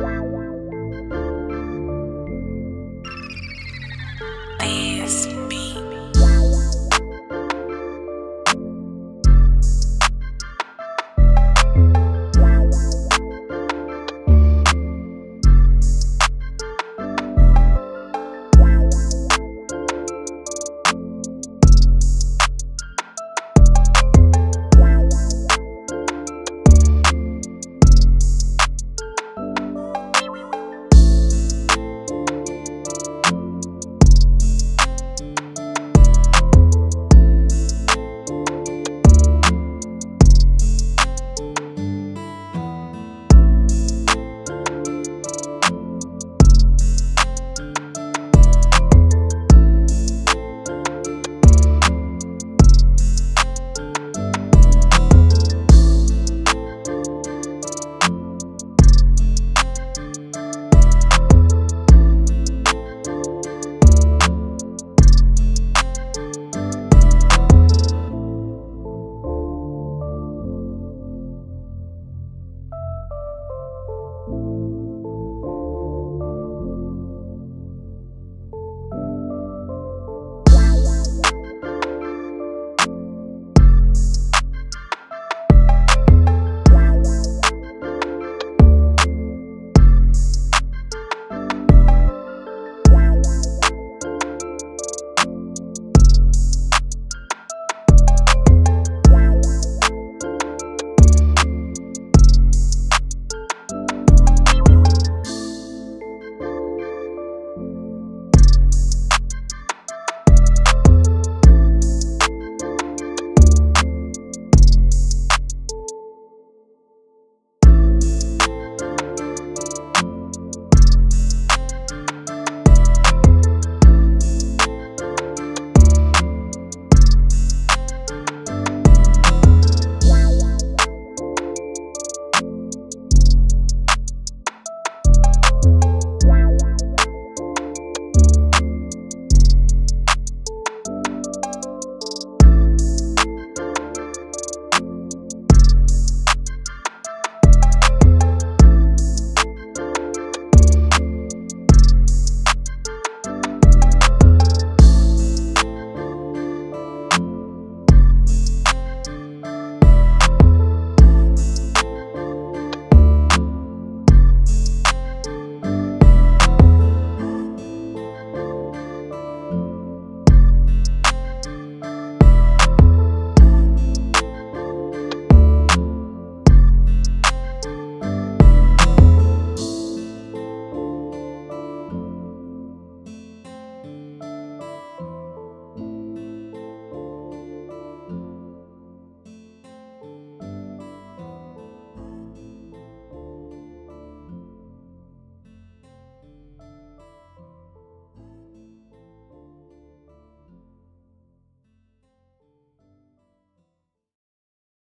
哇哇